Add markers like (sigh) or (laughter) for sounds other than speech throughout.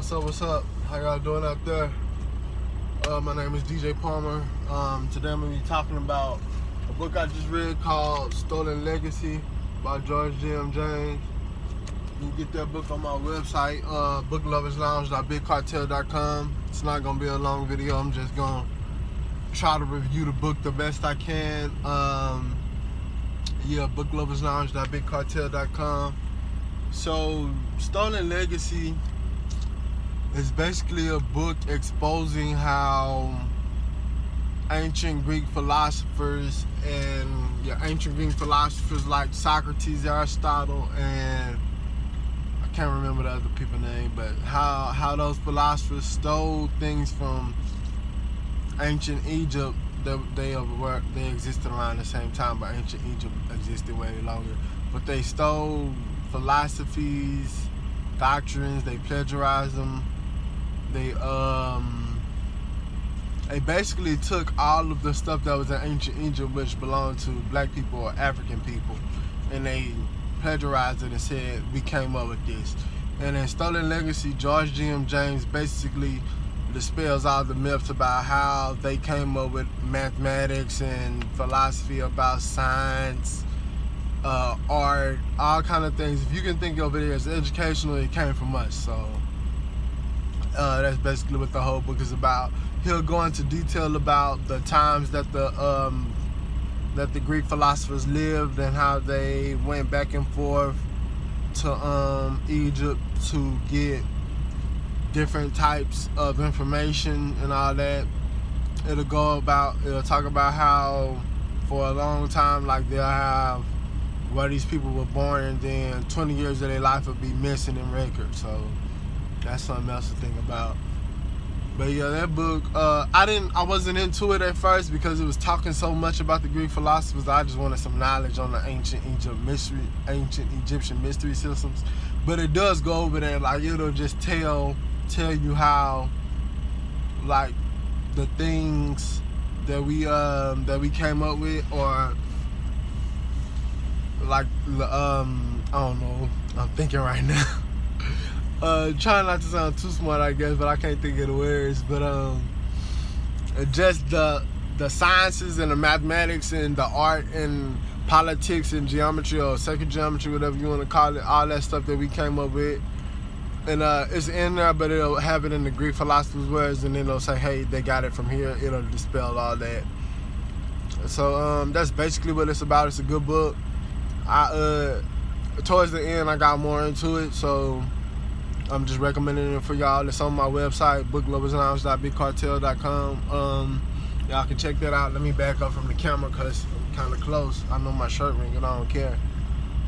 What's up, what's up? How y'all doing out there? Uh, my name is DJ Palmer. Um, today I'm going to be talking about a book I just read called Stolen Legacy by George G.M. James. You can get that book on my website, uh, bookloverslounge.bigcartel.com. It's not going to be a long video. I'm just going to try to review the book the best I can. Um, yeah, bookloverslounge.bigcartel.com. So, Stolen Legacy is basically a book exposing how ancient Greek philosophers and yeah, ancient Greek philosophers like Socrates, Aristotle, and I can't remember the other people's name, but how how those philosophers stole things from ancient Egypt that they were they existed around the same time, but ancient Egypt existed way longer. But they stole philosophies, doctrines, they plagiarized them. They um they basically took all of the stuff that was in ancient Egypt which belonged to black people or African people and they plagiarized it and said we came up with this. And in Stolen Legacy, George G.M. James basically dispels all the myths about how they came up with mathematics and philosophy about science uh, art, all kind of things. If you can think of it as educational, it came from us. So uh, that's basically what the whole book is about. He'll go into detail about the times that the um, that the Greek philosophers lived and how they went back and forth to um, Egypt to get different types of information and all that. It'll go about, it'll talk about how for a long time, like they'll have where these people were born and then 20 years of their life would be missing in records. So that's something else to think about. But yeah, that book, uh, I didn't, I wasn't into it at first because it was talking so much about the Greek philosophers. I just wanted some knowledge on the ancient Egypt mystery, ancient Egyptian mystery systems. But it does go over there, like it'll just tell, tell you how, like, the things that we um that we came up with or like um I don't know. I'm thinking right (laughs) now. Uh trying not to sound too smart I guess, but I can't think of the words. But um just the the sciences and the mathematics and the art and politics and geometry or sacred geometry, whatever you want to call it, all that stuff that we came up with. And uh, it's in there, but it'll have it in the Greek philosophers' words, and then they'll say, hey, they got it from here. It'll dispel all that. So um, that's basically what it's about. It's a good book. I uh towards the end I got more into it, so I'm just recommending it for y'all. It's on my website, bookloverslounge.bigcartel.com. Um, y'all can check that out. Let me back up from the camera because I'm kind of close. I know my shirt ring I don't care.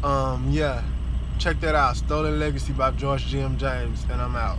Um, yeah, check that out. Stolen Legacy by George G.M. James, and I'm out.